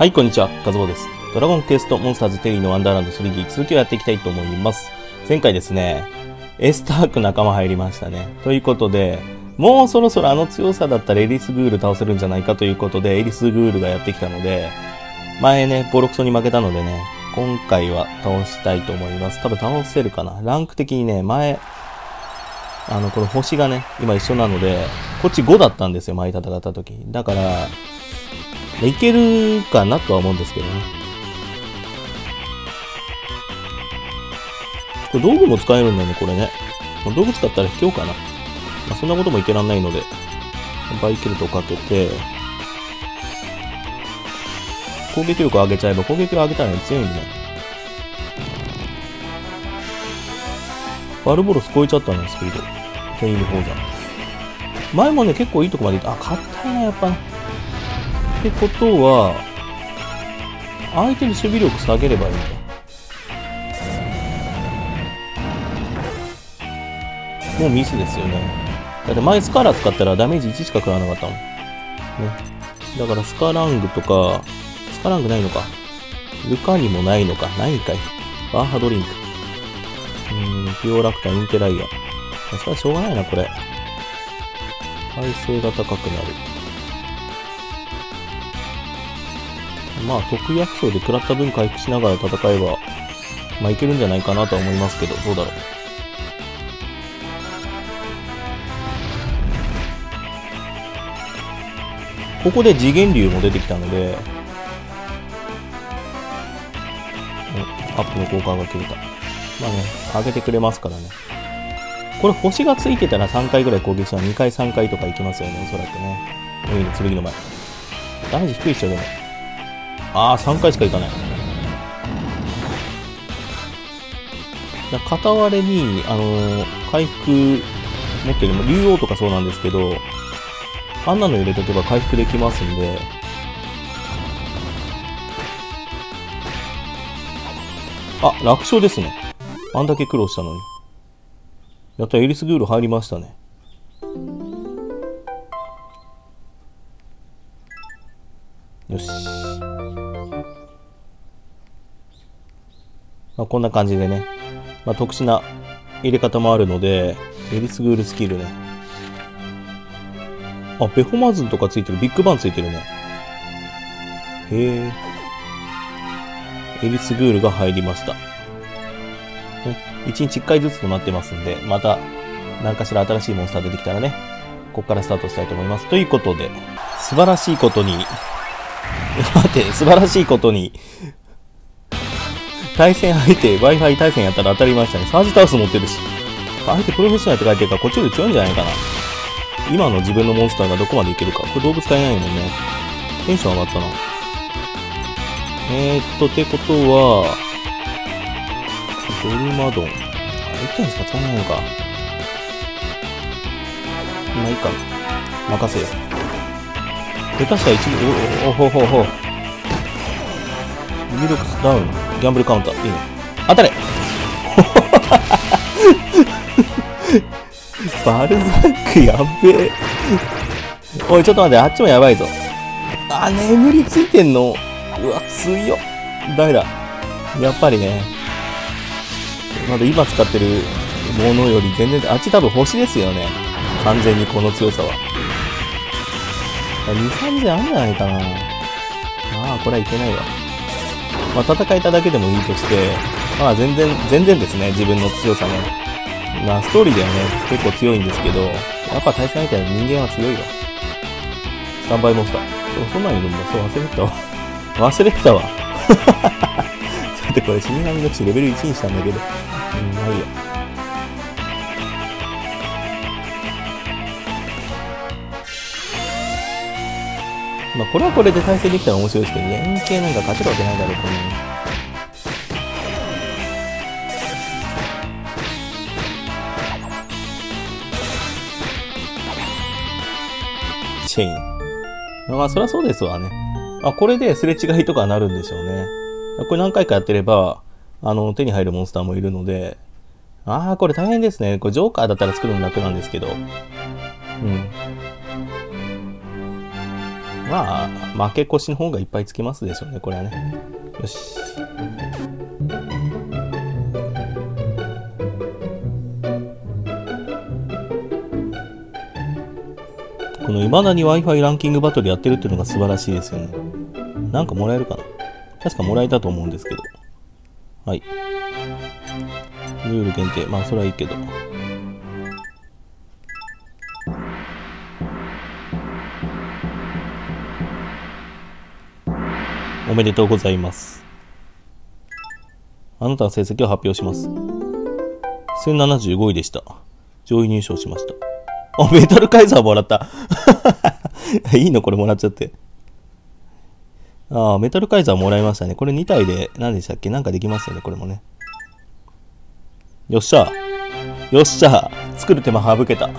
はい、こんにちは。カズボです。ドラゴンクエストモンスターズテリーのワンダーランド 3D 続きをやっていきたいと思います。前回ですね、エスターク仲間入りましたね。ということで、もうそろそろあの強さだったらエリスグール倒せるんじゃないかということで、エリスグールがやってきたので、前ね、ボロクソに負けたのでね、今回は倒したいと思います。多分倒せるかな。ランク的にね、前、あの、この星がね、今一緒なので、こっち5だったんですよ、前戦った時。だから、いけるかなとは思うんですけどね。これ道具も使えるんだよね、これね。まあ道具使ったら卑怯かな。まあ、そんなこともいけらんないので、バイケルトをかけて、攻撃力を上げちゃえば、攻撃力を上げたら強いんでね。バルボロス超えちゃったね、スピード。ケインルフォーザ。前もね、結構いいとこまで行った。あ、硬いな、やっぱな。ってことは、相手に守備力下げればいいんだ。もうミスですよね。だって前スカーラー使ったらダメージ1しか食らわなかったもん。ね。だからスカラングとか、スカラングないのか。ルカにもないのか。ないんかい。バーハドリンク。うーん、ピオラクタ、インテライア。それはしょうがないな、これ。耐性が高くなる。まあ、得薬草で食らった分回復しながら戦えば、まあいけるんじゃないかなとは思いますけど、どうだろう？ここで次元流も出てきたので、アップの効果が切れた。まあね、上げてくれますからね。これ星がついてたら3回ぐらい攻撃したら2回3回とかいきますよね、おそらくね。いいね、剣の前。ダメージ低いっしょ、でも。ああ、3回しかいかない。片割れに、あのー回復持ってる、竜王とかそうなんですけど、あんなの入れとけば回復できますんで、あ、楽勝ですね。あんだけ苦労したのに。やった、エリスグール入りましたね。よし。まあ、こんな感じでね、まあ、特殊な入れ方もあるので、エリスグールスキルね。あ、ベホマズンとかついてる。ビッグバンついてるね。へえ。エリスグールが入りました。ね、1日1回ずつとなってますんで、また何かしら新しいモンスター出てきたらね、ここからスタートしたいと思います。ということで、素晴らしいことに、待って、素晴らしいことに、対戦相手、Wi-Fi 対戦やったら当たりましたね。サージタウス持ってるし。相手プロフェッショナルって書いてるから、こっちより強いんじゃないかな。今の自分のモンスターがどこまでいけるか。これ動物買えないもんね。テンション上がったな。えーっと、ってことは、ドルマドン。あ、1点しか使えないのか。まあいいか。任せよ。下手したら1、お、お、ほほほ。ミルクスダウン。ギャンブルカウンター。いいね。当たれ バルザックやべえ。おい、ちょっと待って、あっちもやばいぞ。あ、眠りついてんの。うわ、強っ。ダメだ。やっぱりね。まだ今使ってるものより全然、あっち多分星ですよね。完全にこの強さは。2、3000あるんじゃないかな。ああ、これはいけないわ。まあ、戦えただけでもいいとして、まあ、全然、全然ですね、自分の強さね。まあ、ストーリーではね、結構強いんですけど、やっぱ対戦相手は人間は強いわ。スタンバイモンスター。そう、そんなんいるんだ。そう、忘れてたわ。忘れてたわ。だってこれ死神の騎士レベル1にしたんだけど。うん、まあいいや。まあこれはこれで対戦できたら面白いですけど、連携なんか勝てるわけないだろう、こんな。チェイン。まあそりゃそうですわね。あ、これですれ違いとかなるんでしょうね。これ何回かやってれば、あの、手に入るモンスターもいるので、ああ、これ大変ですね。これジョーカーだったら作るの楽なんですけど。うん。まあ、負け越しの方がいっぱいつきますでしょうね、これはね。よし。この未だに Wi-Fi ランキングバトルやってるっていうのが素晴らしいですよね。なんかもらえるかな？確かもらえたと思うんですけど。はい。ルール限定。まあ、それはいいけど。おめでとうございます。あなたの成績を発表します。1075位でした。上位入賞しました。あ、メタルカイザーもらった。いいのこれもらっちゃって。ああ、メタルカイザーもらいましたね。これ2体で、何でしたっけ？なんかできますよね、これもね。よっしゃ。よっしゃ。作る手間省けた。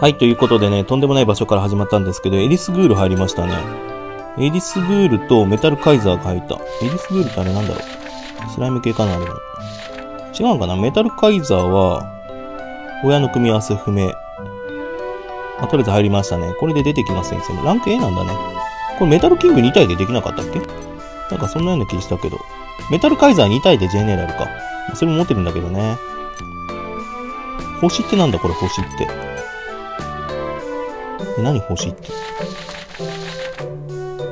はい、ということでね、とんでもない場所から始まったんですけど、エリスグール入りましたね。エリスグールとメタルカイザーが入った。エリスグールってあれなんだろうスライム系かなあれも。違うかな？メタルカイザーは、親の組み合わせ不明。まあ、とりあえず入りましたね。これで出てきますね、先生も。ランク A なんだね。これメタルキング2体でできなかったっけ？なんかそんなような気したけど。メタルカイザー2体でジェネラルか。それも持ってるんだけどね。星ってなんだこれ星って？え、何欲しい？って。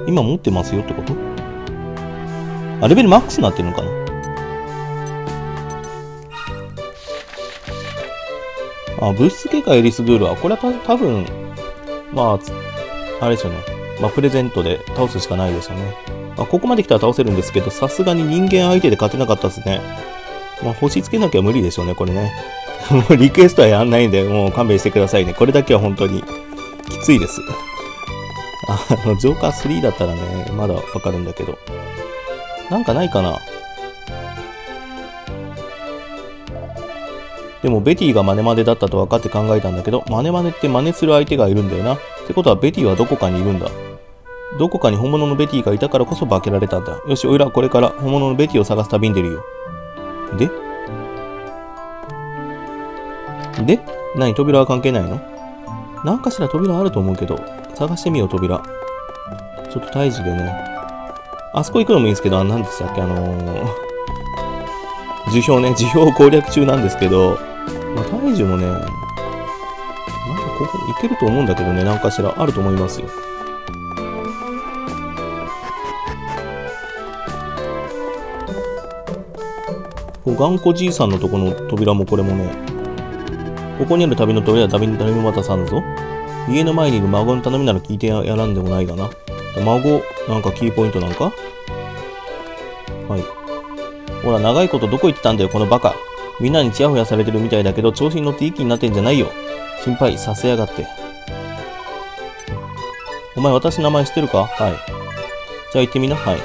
今持ってますよってこと？あ、レベルマックスになってるのかな？あ、物質系かエリスグールは、これはた多分、まあ、あれですよね。まあ、プレゼントで倒すしかないですよね。まあ、ここまで来たら倒せるんですけど、さすがに人間相手で勝てなかったですね。まあ、星つけなきゃ無理でしょうね、これね。も うリクエストはやんないんで、もう勘弁してくださいね。これだけは本当にきついです。あの、ジョーカー3だったらね、まだわかるんだけど。なんかないかな？でもベティがマネマネだったと分かって考えたんだけど、マネマネって真似する相手がいるんだよな。ってことはベティはどこかにいるんだ。どこかに本物のベティがいたからこそ化けられたんだ。よし、おいらこれから本物のベティを探す旅に出るよ。で？で？何？扉は関係ないの？何かしら扉あると思うけど、探してみよう、扉。ちょっと胎児でね。あそこ行くのもいいんですけど、あ何でしたっけ、あのー、辞表ね、辞表攻略中なんですけど、まあ、胎児もね、なんかここ行けると思うんだけどね、何かしらあると思いますよ。頑固じいさんのとこの扉もこれもね、ここにある旅の鳥は旅に誰も渡さんぞ。家の前にいる孫の頼みなら聞いてやらんでもないがな。孫、なんかキーポイントなんか？はい。ほら、長いことどこ行ってたんだよ、このバカ。みんなにチヤホヤされてるみたいだけど、調子に乗って一気になってんじゃないよ。心配させやがって。お前私の名前知ってるか？はい。じゃあ行ってみな。はい。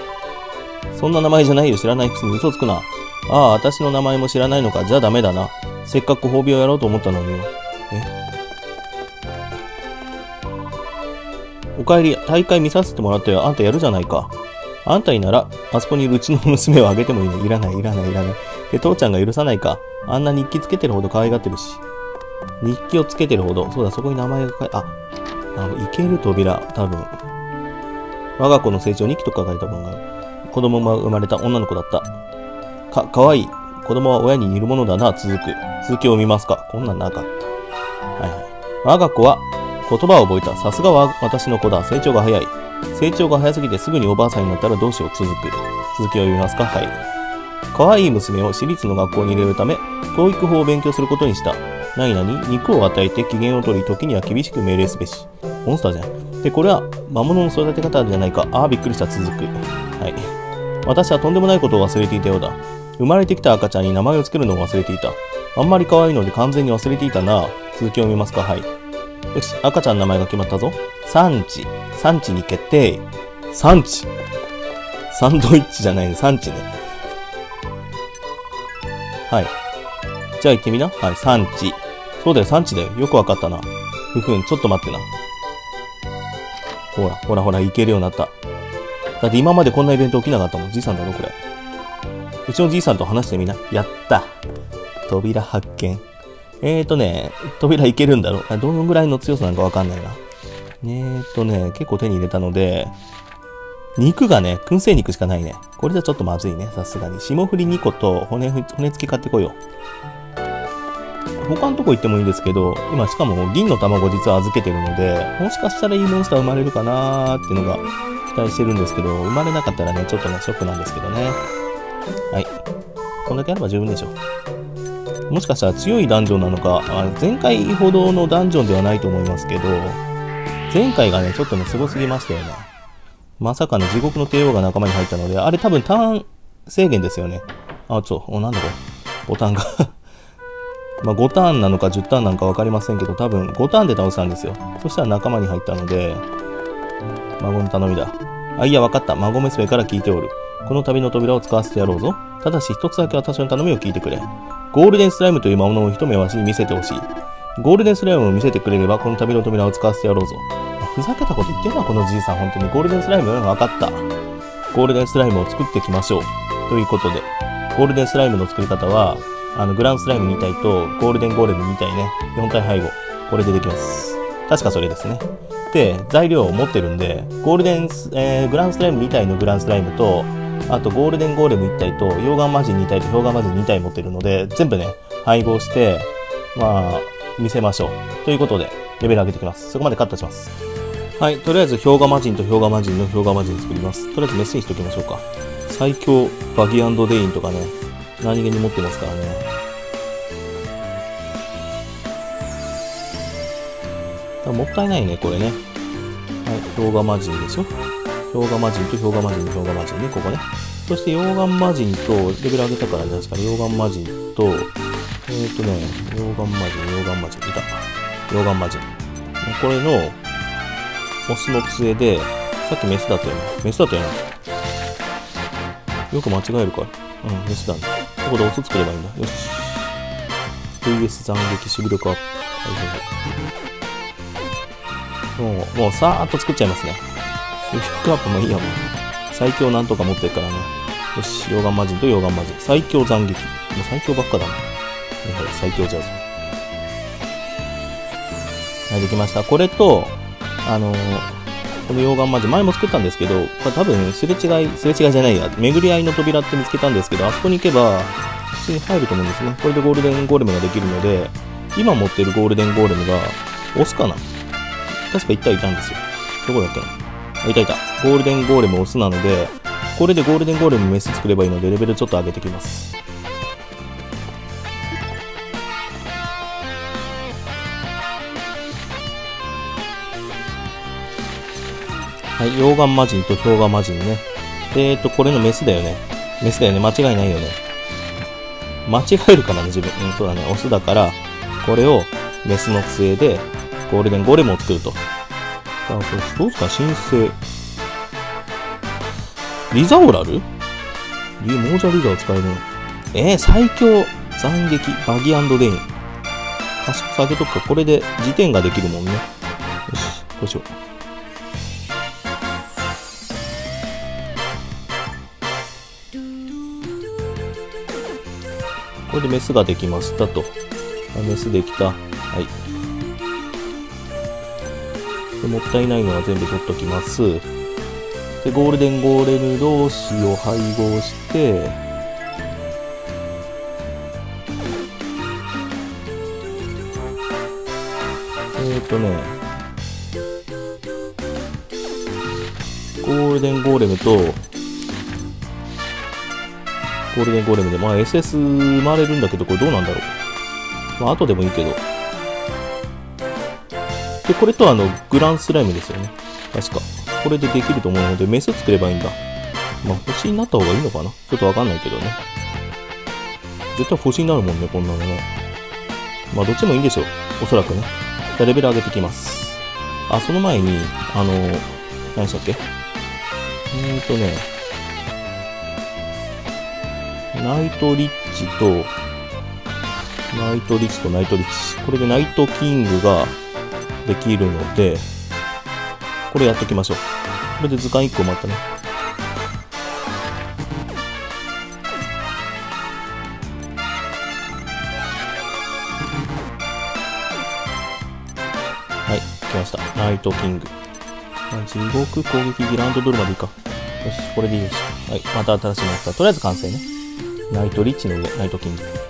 そんな名前じゃないよ、知らないくせに嘘つくな。ああ、私の名前も知らないのか。じゃあダメだな。せっかく褒美をやろうと思ったのに。え？お帰り、大会見させてもらったよ。あんたやるじゃないか。あんたになら、あそこにいるうちの娘をあげてもいいの。いらない、いらない、いらない。で、父ちゃんが許さないか。あんな日記つけてるほど可愛がってるし。日記をつけてるほど。そうだ、そこに名前が書いて、あ、あの、いける扉、多分。我が子の成長日記と書かれた本が。子供が生まれた女の子だった。か、かわいい。子供は親に似るものだな、続く。続きを見ますかこんなんなかった。はいはい。我が子は言葉を覚えた。さすがは私の子だ。成長が早い。成長が早すぎてすぐにおばあさんになったらどうしよう。続く。続きを読みますかはい。可愛い娘を私立の学校に入れるため、教育法を勉強することにした。何々？肉を与えて機嫌を取り、時には厳しく命令すべし。モンスターじゃん。で、これは魔物の育て方じゃないか。ああ、びっくりした。続く。はい。私はとんでもないことを忘れていたようだ。生まれてきた赤ちゃんに名前を付けるのを忘れていた。あんまり可愛いので完全に忘れていたな。続きを見ますかはい。よし、赤ちゃんの名前が決まったぞ。産地。産地に決定。産地。サンドイッチじゃないね。産地ね。はい。じゃあ行ってみな。はい、産地。そうだよ、産地だよ。よくわかったな。ふふん、ちょっと待ってな。ほら、ほらほら、行けるようになった。だって今までこんなイベント起きなかったもん。じいさんだろ、これ。うちのじいさんと話してみな。やった扉発見。えーとね、扉いけるんだろう。どのぐらいの強さなのかわかんないな。えーとね、結構手に入れたので、肉がね、燻製肉しかないね。これじゃちょっとまずいね、さすがに。霜降り2個と骨骨付き買ってこよう。他のとこ行ってもいいんですけど、今しかも銀の卵実は預けてるので、もしかしたらいいモンスター生まれるかなーっていうのが期待してるんですけど、生まれなかったらね、ちょっとね、ショックなんですけどね。はい。こんだけあれば十分でしょう。もしかしたら強いダンジョンなのか、あ前回ほどのダンジョンではないと思いますけど、前回がね、ちょっとね、すごすぎましたよね。まさかの地獄の帝王が仲間に入ったので、あれ多分ターン制限ですよね。あ、ちょ、お、なんだこれ。ボタンが まあ5ターンなのか10ターンなのか分かりませんけど、多分5ターンで倒したんですよ。そしたら仲間に入ったので、孫の頼みだ。あ、いや、分かった。孫娘から聞いておる。この旅の扉を使わせてやろうぞ。ただし一つだけ私の頼みを聞いてくれ。ゴールデンスライムという魔物を一目わしに見せてほしい。ゴールデンスライムを見せてくれれば、この旅の扉を使わせてやろうぞ。ふざけたこと言ってんな、このじいさん。本当に。ゴールデンスライム分かった。ゴールデンスライムを作っていきましょう。ということで、ゴールデンスライムの作り方は、あの、グランスライム2体とゴールデンゴーレム2体ね、4体配合。これでできます。確かそれですね。で、材料を持ってるんで、ゴールデンス、えー、グランスライム2体のグランスライムと、あとゴールデンゴーレム1体と、溶岩魔人2体と氷岩魔人2体持ってるので、全部ね、配合して、まあ、見せましょう。ということで、レベル上げていきます。そこまでカットします。はい、とりあえず氷河魔人と氷河魔人の氷河魔人作ります。とりあえずメッセージしておきましょうか。最強バギーデインとかね、何気に持ってますからね。もったいないね、これね。はい、氷河魔人でしょ。氷河魔人と氷河魔人の氷河魔人ね、ここね。そして溶岩魔人と、レベル上げたからね、確かに溶岩魔人と、えーとね、溶岩魔人、溶岩魔人、いた。溶岩魔人。これの、オスの杖で、さっきメスだったよね。メスだったよね。よく間違えるから。うん、メスだね。ここでオス作ればいいんだ。よし。VS 斬撃守備力アップ。はいはいはい。もう、もうさーっと作っちゃいますね。守備力アップもいいやもん。最強なんとか持ってるからね。よし、溶岩魔人と溶岩魔人。最強斬撃。もう最強ばっかだな。はいはい、最強じゃぞ。はい、できました。これと、あのー、この溶岩魔人、前も作ったんですけど、これ多分すれ違い、すれ違いじゃないや、巡り合いの扉って見つけたんですけど、あそこに行けば、普通に入ると思うんですね。これでゴールデンゴーレムができるので、今持ってるゴールデンゴーレムが、オスかな確か1体いたんですよ。どこだっけなあ、いたいた。ゴールデンゴーレムオスなので、これでゴールデンゴーレムメス作ればいいので、レベルちょっと上げてきます。はい、溶岩魔人と氷河魔人ね。えっと、これのメスだよね。メスだよね。間違いないよね。間違えるかなね、自分。うん、そうだね。オスだから、これをメスの杖で、ゴールデンゴーレムを作ると。あ、これ、どうですか？申請。リザオラル？リモージャリザー使えるのえー、最強斬撃バギーデイン。賢く下げとくか。これで時点ができるもんね。よし、こうしよう。これでメスができましたと。あメスできた。はい。でもったいないのは全部取っときます。で、ゴールデンゴーレム同士を配合して、えーとね、ゴールデンゴーレムと、ゴールデンゴーレムで、まあ SS 生まれるんだけど、これどうなんだろう。まあ後でもいいけど。で、これとあの、グランスライムですよね。確か。これでできると思うので、メス作ればいいんだ。まあ星になった方がいいのかな？ちょっとわかんないけどね。絶対星になるもんね、こんなのね。まあどっちもいいんでしょう。おそらくね。じゃレベル上げてきます。あ、その前に、あの何でしたっけ？えーとね、ナイトリッチと、ナイトリッチとナイトリッチ。これでナイトキングができるので、これやっときましょう。これで図鑑1個またね。はい。きました。ナイトキング。地獄攻撃ギランドドルまでいいか。よし、これでいいでしょ。はい、また新しいモンスター。とりあえず完成ね。ナイトリッチの上、ナイトキング。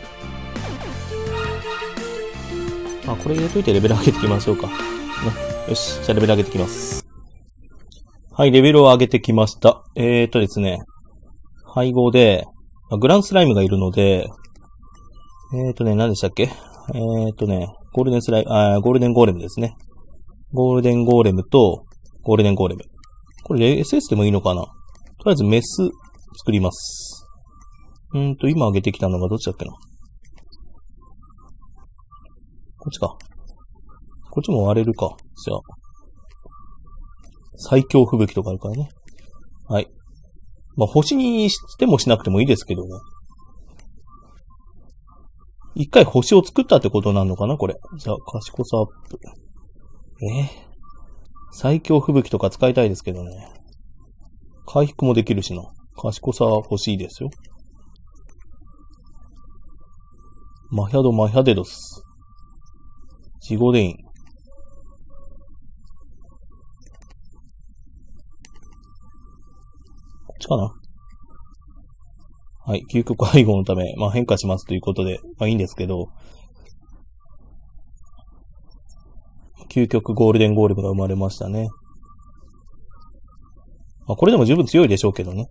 あ、これ入れといてレベル上げていきましょうか。ね。よし、じゃあレベル上げてきます。はい、レベルを上げてきました。えーとですね。配合で、グランスライムがいるので、えーとね、何でしたっけ？えーとね、ゴールデンスライム、あ、ゴールデンゴーレムですね。ゴールデンゴーレムと、ゴールデンゴーレム。これ SS でもいいのかな？とりあえずメス作ります。うんと、今上げてきたのがどっちだっけな？こっちか。こっちも割れるか。じゃあ。最強吹雪とかあるからね。はい。まあ、星にしてもしなくてもいいですけどね。一回星を作ったってことなのかなこれ。じゃあ、賢さアップ。えー、最強吹雪とか使いたいですけどね。回復もできるしな。賢さは欲しいですよ。マヒャドマヒャデドス。ジゴデイン。こっちかな？はい。究極配合のため、まあ変化しますということで、まあいいんですけど、究極ゴールデンゴーレムが生まれましたね。まあこれでも十分強いでしょうけどね。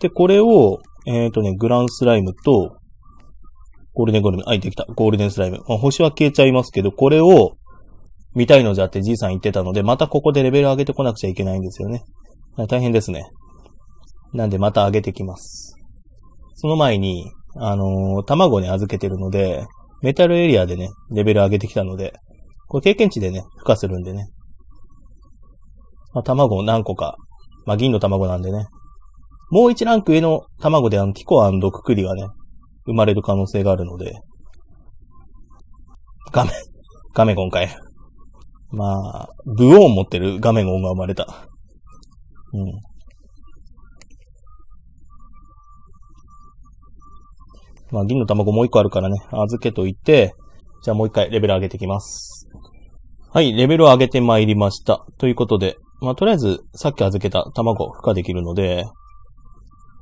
で、これを、えっ、ー、とね、グランスライムと、ゴールデンゴーレム、あ、いてきた。ゴールデンスライム。まあ、星は消えちゃいますけど、これを見たいのじゃってじいさん言ってたので、またここでレベル上げてこなくちゃいけないんですよね。大変ですね。なんでまた上げてきます。その前に、あのー、卵ね、預けてるので、メタルエリアでね、レベル上げてきたので、これ経験値でね、付加するんでね。まあ、卵何個か。まあ、銀の卵なんでね。もう一ランク上の卵であの、ティコククリがね、生まれる可能性があるので。画面、画面今回。まあ、ブオーン持ってる画面音が生まれた。うん。まあ、銀の卵もう一個あるからね、預けといて、じゃあもう一回レベル上げていきます。はい、レベルを上げてまいりました。ということで、まあ、とりあえず、さっき預けた卵、孵化できるので、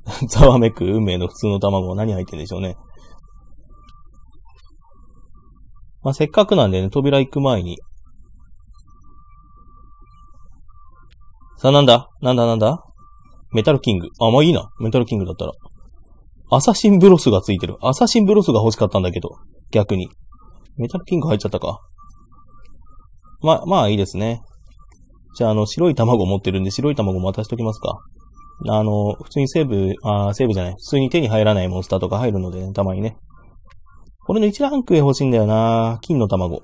ざわめく運命の普通の卵は何入ってんでしょうね。まあ、せっかくなんでね、扉行く前に。さあ、なんだ？なんだ？なんだ？メタルキング。あ、まあいいな。メタルキングだったら。アサシンブロスがついてる。アサシンブロスが欲しかったんだけど。逆に。メタルキング入っちゃったか。ま、まあいいですね。じゃあ、あの、白い卵持ってるんで、白い卵も渡しときますか。あの、普通にセーブ、あセーブじゃない。普通に手に入らないモンスターとか入るのでね、たまにね。これの1ランクへ欲しいんだよな金の卵。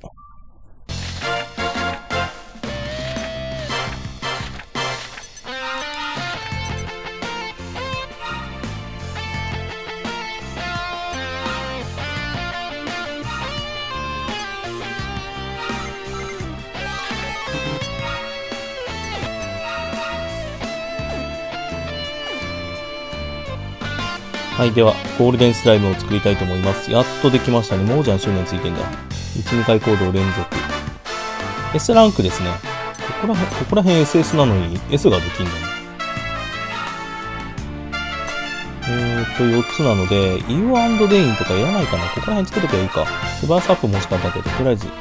はい、では、ゴールデンスライムを作りたいと思います。やっとできましたね。もうじゃん執念ついてんだ。1、2回行動連続。S ランクですね。ここら辺、ここら辺 SS なのに S ができんのね。えーと、4つなので、U& デインとかいらないかな。ここら辺作っときゃいいか。スバーサップもしかったけど、とりあえず。は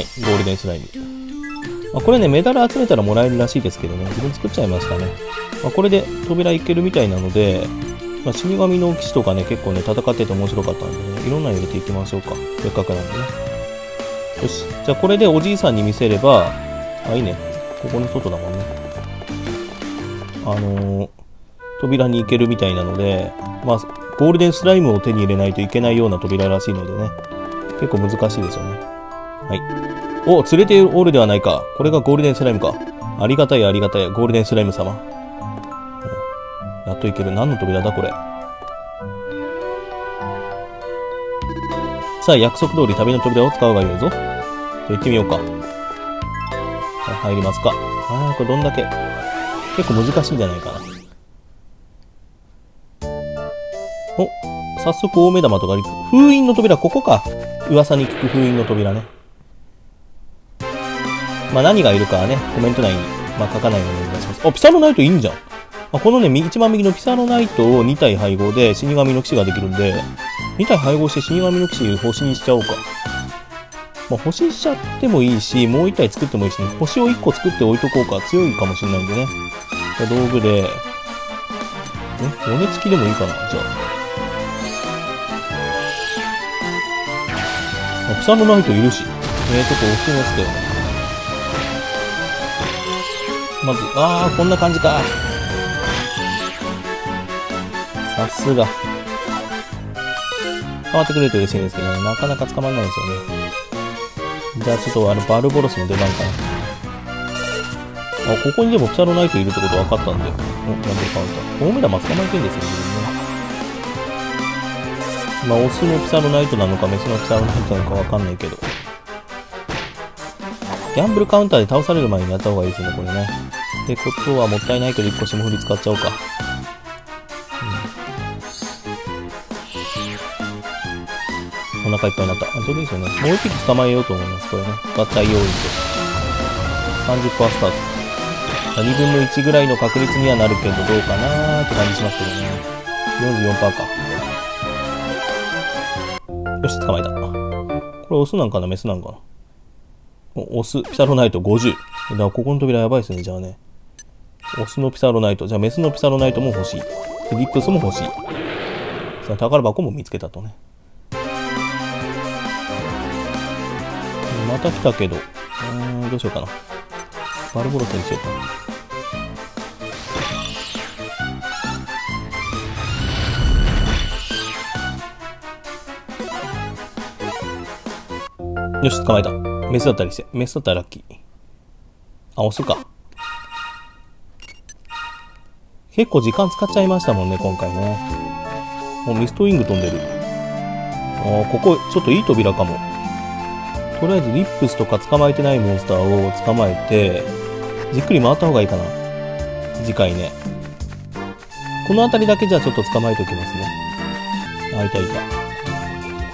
い、ゴールデンスライム。まあ、これね、メダル集めたらもらえるらしいですけどね、自分作っちゃいましたね。まあ、これで扉いけるみたいなので、まあ、死神の騎士とかね、結構ね、戦ってて面白かったんでね、いろんなの入れていきましょうか。せっかくなんでね。よし。じゃあこれでおじいさんに見せれば、あ、いいね。ここの外だもんね。あのー、扉に行けるみたいなので、まあ、ゴールデンスライムを手に入れないといけないような扉らしいのでね、結構難しいですよね。はい。お、連れておるではないか。これがゴールデンスライムか。ありがたいありがたい。ゴールデンスライム様。やっといける。何の扉だこれ。さあ、約束通り旅の扉を使うがよいぞ。じゃ行ってみようか。はい、入りますか。あー、これどんだけ。結構難しいんじゃないかな。お、早速大目玉とか封印の扉、ここか。噂に聞く封印の扉ね。まあ何がいるかはね、コメント内に、まあ、書かないようにお願いします。あ、ピサロナイトいいんじゃん。あ、このね、一番右のピサロナイトを2体配合で死神の騎士ができるんで、2体配合して死神の騎士星にしちゃおうか。まあ、星しちゃってもいいし、もう1体作ってもいいしね、星を1個作って置いとこうか。強いかもしれないんでね。じゃ道具で、ね、骨付きでもいいかな、じゃあ。あ、ピサロナイトいるし。えー、ちょっと押してますけどね。まず、あー、こんな感じか。さすが。変わってくれると嬉しいんですけどね、なかなか捕まらないですよね。じゃあちょっとあの、バルボロスの出番かな。あ、ここにでもピサロナイトいるってこと分かったんで。お、なんで変わった？大目玉捕まえてるんですよ、自分ね。まあ、オスのピサロナイトなのか、メスのピサロナイトなのか分かんないけど。ギャンブルカウンターで倒される前にやった方がいいですね、これね。ってことはもったいないけど、1個霜降り使っちゃおうか。うん、お腹いっぱいになった。あ、ちょうどいいですよね。もう1匹捕まえようと思います、これね。合体用意で。30%スタート。2分の1ぐらいの確率にはなるけど、どうかなーって感じしますけどね。44%か。よし、捕まえた。これオスなんかな？メスなんかな？オス、ピサロナイト50。だからここの扉やばいですね、じゃあね。オスのピサロナイト。じゃあメスのピサロナイトも欲しい。リップスも欲しい。さあ宝箱も見つけたとね。また来たけど。うん、どうしようかな。バルボロスにしようかな。よし、捕まえた。メスだったりして。メスだったらラッキー。あ、オスか。結構時間使っちゃいましたもんね、今回ね。もうミストウィング飛んでる。あここ、ちょっといい扉かも。とりあえずリップスとか捕まえてないモンスターを捕まえて、じっくり回った方がいいかな。次回ね。この辺りだけじゃちょっと捕まえておきますね。あ、いたいた。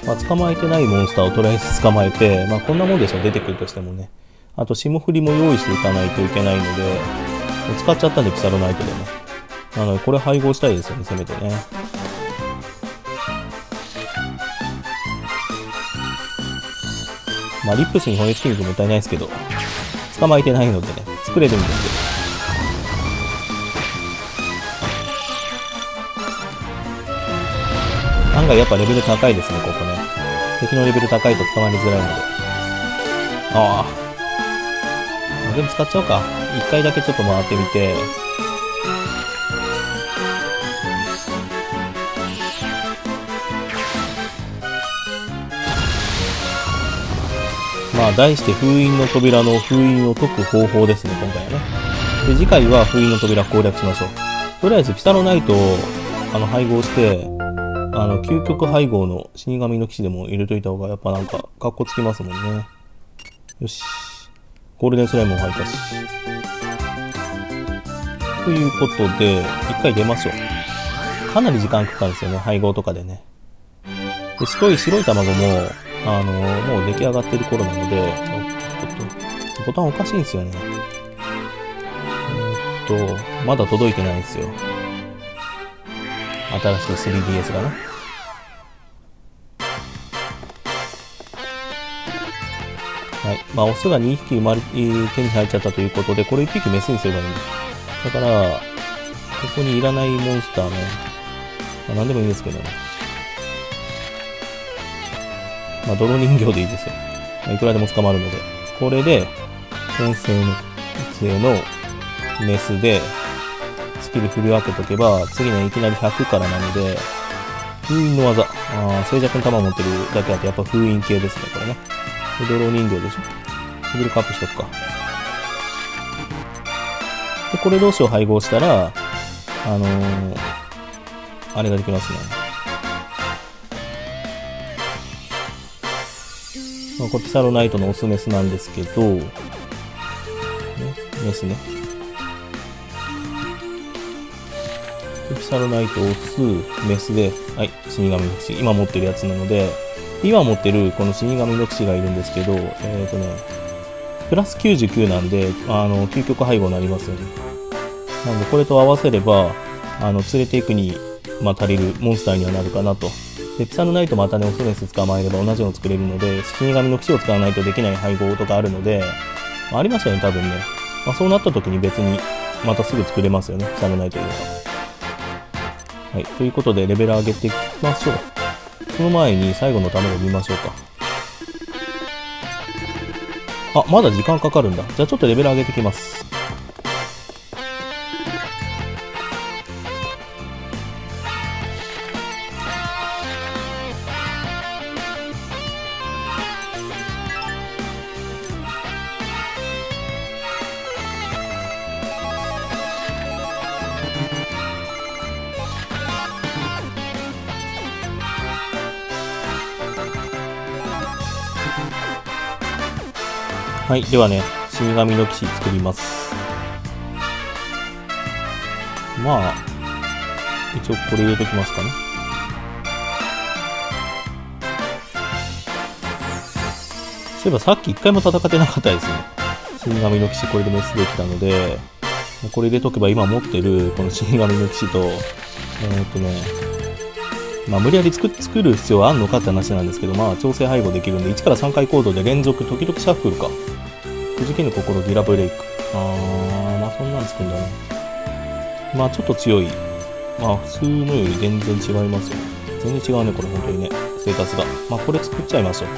まあ、捕まえてないモンスターをとりあえず捕まえて、まあ、こんなもんでしょ、出てくるとしてもね。あと、霜降りも用意していかないといけないので、使っちゃったんで、ピサロナイトでね。なので、これ配合したいですよね、せめてね。まあ、リップスに骨付き肉もったいないですけど、捕まえてないのでね、作れるんですけど。案外やっぱレベル高いですね、ここね。敵のレベル高いと捕まりづらいので。ああ。全部使っちゃおうか。一回だけちょっと回ってみて、まあ、題して封印の扉の封印を解く方法ですね、今回はね。で、次回は封印の扉攻略しましょう。とりあえず、ピサロナイトを、あの、配合して、あの、究極配合の死神の騎士でも入れといた方が、やっぱなんか、かっこつきますもんね。よし。ゴールデンスライムも入ったし。ということで、一回出ましょう。かなり時間かかるんですよね、配合とかでね。で、白い白い卵も、あのもう出来上がってる頃なので、ちょっと、ボタンおかしいんですよね。えー、っと、まだ届いてないんですよ。新しい 3DS がね。はい。まあ、オスが2匹生まれ、手に入っちゃったということで、これ1匹メスにすればいいんだ。だから、ここにいらないモンスターね。まあ、何でもいいんですけどね。まあ、泥人形でいいですよ。まあ、いくらでも捕まるので。これで、先生の、杖のメスで、スキル振り分けとけば、次ね、いきなり100からなので、封印の技。ああ、静寂の弾持ってるだけあって、やっぱ封印系ですね、これね。で、泥人形でしょ。スキルカップしとくか。で、これ同士を配合したら、あのー、あれができますね。まあ、これピサロナイトのオスメスなんですけど、ね、メスね。ピサロナイトオス、メスで、はい、死神の騎士。今持ってるやつなので、今持ってるこの死神の騎士がいるんですけど、えっ、ー、とね、プラス99なんで、あの、究極配合になりますよね。なんで、これと合わせれば、あの、連れていくに、まあ、足りるモンスターにはなるかなと。で、ピサのナイトまたね、オスネス捕まえれば同じの作れるので、死神の騎士を使わないとできない配合とかあるので、まあ、ありましたよね、多分ね。まあ、そうなった時に別に、またすぐ作れますよね、ピサのナイトでは。はい、ということで、レベル上げていきましょう。その前に最後のためを見ましょうか。あ、まだ時間かかるんだ。じゃあちょっとレベル上げてきます。はい。ではね、死神の騎士作ります。まあ、一応これ入れときますかね。そういえばさっき一回も戦ってなかったですね。死神の騎士これでメスできたので、これ入れとけば今持ってるこの死神の騎士と、えー、っとね、まあ無理やり作作る必要はあんのかって話なんですけど、まあ調整配合できるんで、1から3回コードで連続、時々シャッフルか。くじけぬ心ギラブレイク。あー、まあそんなんつくんだね。まあちょっと強い。まあ普通のより全然違いますよ。全然違うね、これ本当にね。生活が。まあこれ作っちゃいましょう。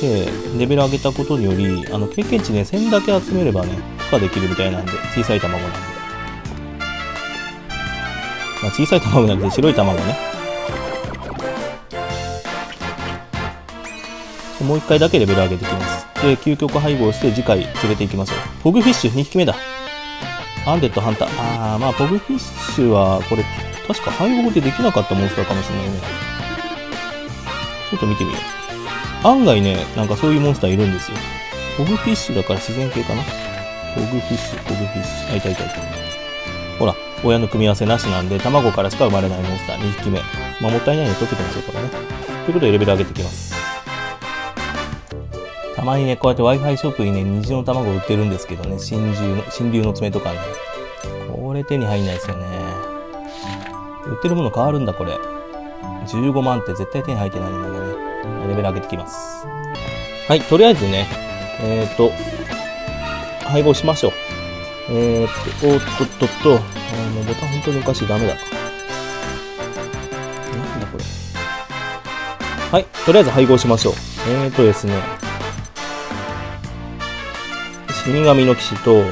で、レベル上げたことにより、あの経験値ね、1000だけ集めればね、孵化できるみたいなんで、小さい卵なんで。まあ小さい卵なんで白い卵ね。もう一回だけレベル上げていきます。で、究極配合して次回連れて行きましょう。ポグフィッシュ2匹目だ。アンデッドハンター。あー、まあ、ポグフィッシュは、これ、確か配合でできなかったモンスターかもしれないね。ちょっと見てみよう。案外ね、なんかそういうモンスターいるんですよ。ポグフィッシュだから自然系かな。ポグフィッシュ、ポグフィッシュ。あ、いたいたいた。ほら、親の組み合わせなしなんで、卵からしか生まれないモンスター2匹目。まあ、もったいないので取ってきましょう、これね。ということでレベル上げていきます。たまにね、こうやって Wi-Fi ショップにね、虹の卵売ってるんですけどね、真珠の、真竜の爪とかね。これ手に入んないですよね。売ってるもの変わるんだ、これ。15万って絶対手に入ってないんだけどね。レベル上げてきます。はい、とりあえずね、えっ、ー、と、配合しましょう。えー、っと、おっとっとっと、あもうボタン本当におかしい、ダメだ。なんだこれ。はい、とりあえず配合しましょう。えー、っとですね、死神の騎士と、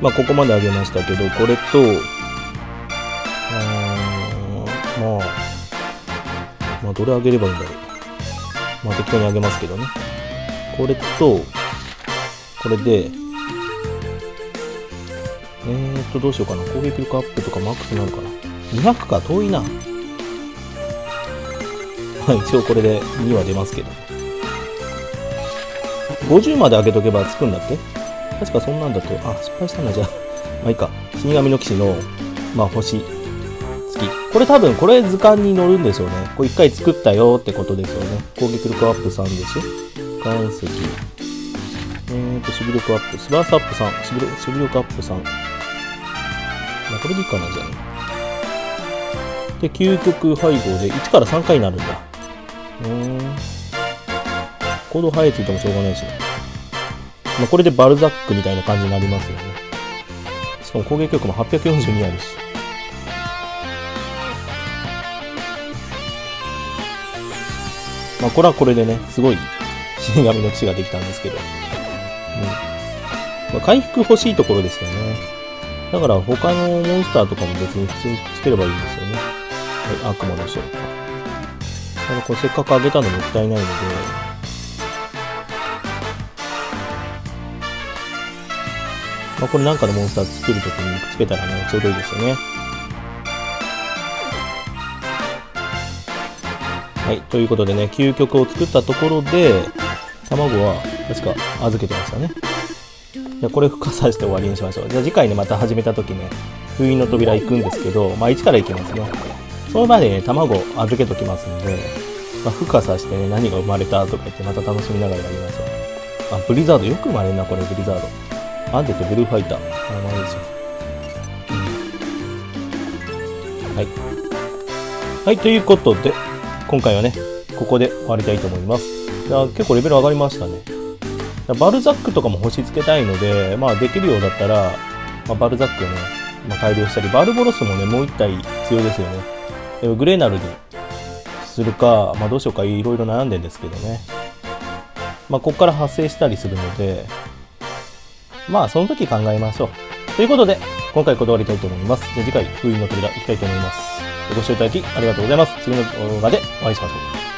まあ、ここまであげましたけど、これと、あまあ、まあ、どれあげればいいんだろう。まあ、適当にあげますけどね。これと、これで、えーっと、どうしようかな。攻撃力アップとかマックスになるかな。200か、遠いな。はい、一応これで2は出ますけど。50まで上げとけばつくんだっけ？確かそんなんだと、あ、失敗したんだ、じゃあ。まあいいか。死神の騎士の、まあ星、月。これ多分、これ図鑑に載るんでしょうね。これ一回作ったよってことですよね。攻撃力アップ3でしょ岩石。えーと、守備力アップ。スバースアップ3。守備力アップ3。まあこれでいいかな、じゃあね。で、究極配合で1から3回になるんだ。うん。行動早いって言ってもしょうがないしね。まあ、これでバルザックみたいな感じになりますよね。しかも攻撃力も842あるし。まあ、これはこれでね、すごい死神の騎士ができたんですけど。うん。まあ、回復欲しいところでしたよね。だから他のモンスターとかも別に普通につければいいんですよね。はい、悪魔の章。ただこれせっかくあげたのもったいないので、まあ、これなんかのモンスター作るときにくっつけたらね、ちょうどいいですよね。はい、ということでね、究極を作ったところで、卵は確か預けてましたね。じゃこれ孵化させて終わりにしましょう。じゃあ次回ね、また始めたときね、封印の扉行くんですけど、まあ1から行きますね。その場で、ね、卵預けときますんで、まあ、孵化させてね、何が生まれたとか言ってまた楽しみながらやりましょう。あ、ブリザード、よく生まれるな、これ、ブリザード。アンデとブルーファイター。あ、まあいいですよ。うん。はい。はい、ということで、今回はね、ここで終わりたいと思います。いや結構レベル上がりましたね。バルザックとかも星付けたいので、まあできるようだったら、まあ、バルザックをね、まあ、改良したり、バルボロスもね、もう一体必要ですよね。グレーナルにするか、まあどうしようかいろいろ悩んでんですけどね。まあここから発生したりするので、まあその時考えましょう。ということで、今回こだわりたいと思います。じゃあ次回、封印の扉行きたいと思います。ご視聴いただきありがとうございます。次の動画でお会いしましょう。